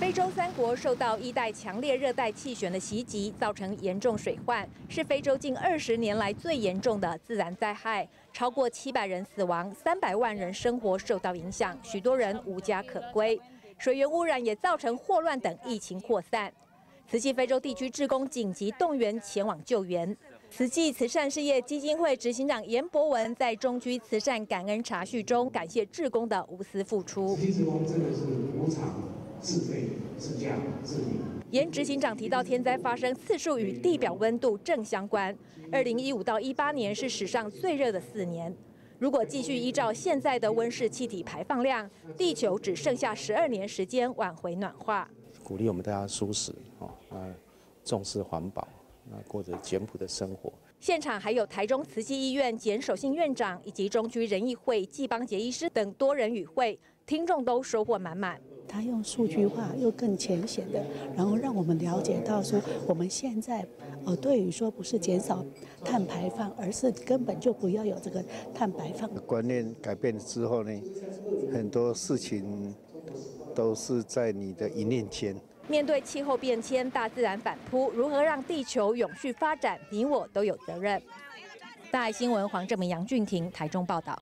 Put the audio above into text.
非洲三国受到一代强烈热带气旋的袭击，造成严重水患，是非洲近二十年来最严重的自然灾害，超过七百人死亡，三百万人生活受到影响，许多人无家可归。水源污染也造成霍乱等疫情扩散。慈济非洲地区志工紧急动员前往救援。慈济慈善事业基金会执行长严博文在中居慈善感恩茶叙中感谢志工的无私付出。志工真的是无偿。自费自驾自理。严执行长提到，天灾发生次数与地表温度正相关。二零一五到一八年是史上最热的四年。如果继续依照现在的温室气体排放量，地球只剩下十二年时间挽回暖化。鼓励我们大家舒适哦，啊，重视环保，那过着简朴的生活。现场还有台中慈济医院简守信院长以及中区仁义会季邦杰医师等多人与会，听众都收获满满。他用数据化又更浅显的，然后让我们了解到说，我们现在呃，对于说不是减少碳排放，而是根本就不要有这个碳排放。观念改变之后呢，很多事情都是在你的一念间。面对气候变迁、大自然反扑，如何让地球永续发展，你我都有责任。大爱新闻黄正明、杨俊廷台中报道。